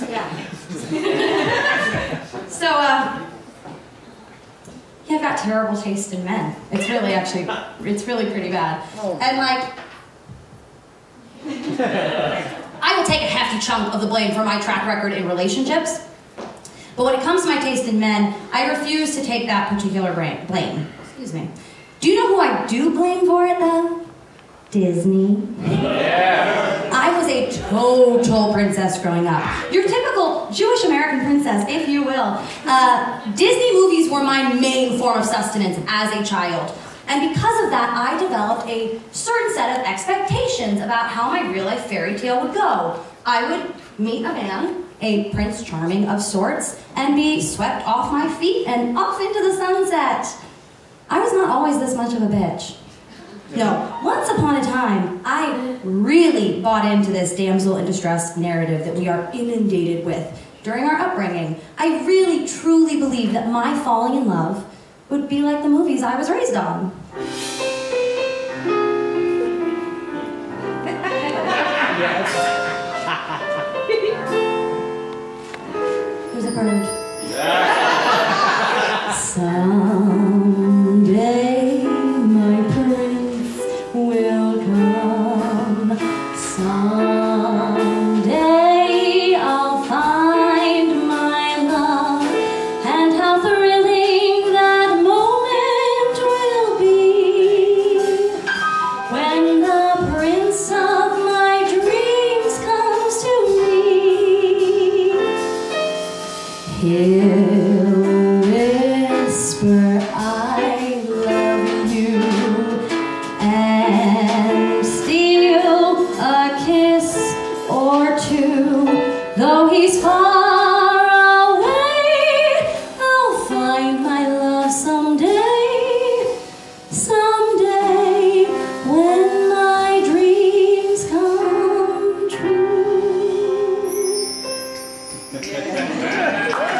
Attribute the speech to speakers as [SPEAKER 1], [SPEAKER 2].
[SPEAKER 1] Yeah. so, uh, yeah, I've got terrible taste in men. It's really actually, it's really pretty bad. Oh. And like, I will take a hefty chunk of the blame for my track record in relationships. But when it comes to my taste in men, I refuse to take that particular blame. Excuse me. Do you know who I do blame for it, though? Disney. Yeah total princess growing up. Your typical Jewish American princess, if you will. Uh, Disney movies were my main form of sustenance as a child. And because of that, I developed a certain set of expectations about how my real life fairy tale would go. I would meet a man, a Prince Charming of sorts, and be swept off my feet and off into the sunset. I was not always this much of a bitch. No, once upon a time, I really bought into this damsel in distress narrative that we are inundated with during our upbringing. I really, truly believed that my falling in love would be like the movies I was raised on. There's a bird.
[SPEAKER 2] He'll whisper, I
[SPEAKER 1] love
[SPEAKER 2] you, and steal a kiss
[SPEAKER 1] or
[SPEAKER 2] two.
[SPEAKER 1] Though he's
[SPEAKER 2] far away, I'll find my love someday, someday, when my dreams come true.